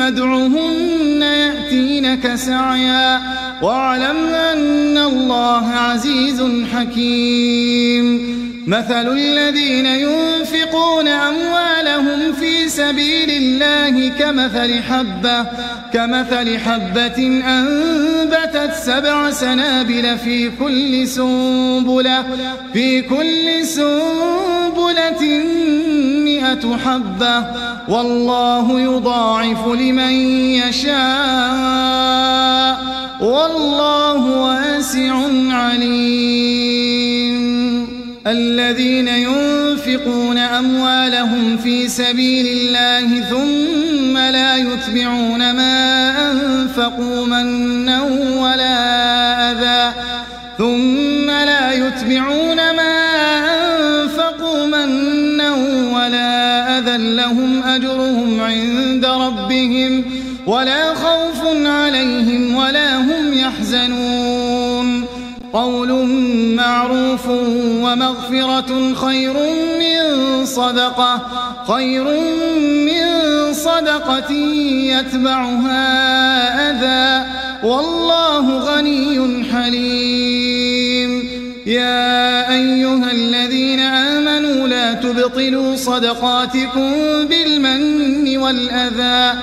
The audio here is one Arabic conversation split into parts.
ادعهن يأتينك سعيا واعلم أن الله عزيز حكيم. مثل الذين ينفقون أموالهم في سبيل الله كمثل حبة كمثل حبة أنبتت سبع سنابل في كل سنبلة في كل سنبلة مئة حبة. والله يضاعف لمن يشاء. والله واسع عليم. الذين ينفقون أموالهم في سبيل الله ثم لا يتبعون ما أنفقوا منا ولا أذى. ثم لا يتبعون ما أذى لهم أجرهم عند ربهم ولا خوف عليهم ولا هم يحزنون قول معروف ومغفرة خير من صدقة خير من صدقة يتبعها أذى والله غني حليم يا أيها الذين تبطلوا صدقاتكم بالمن والأذى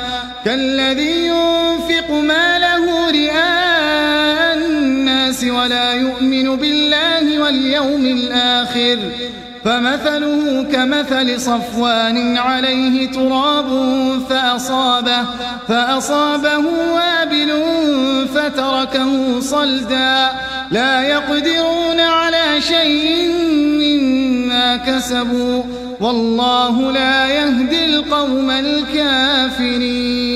كالذي ينفق ماله رئاء الناس ولا يؤمن بالله واليوم الآخر فمثله كمثل صفوان عليه تراب فأصابه, فأصابه وابل فتركه صلدا لا يقدرون على شيء كسبوا والله لا يهدي القوم الكافرين.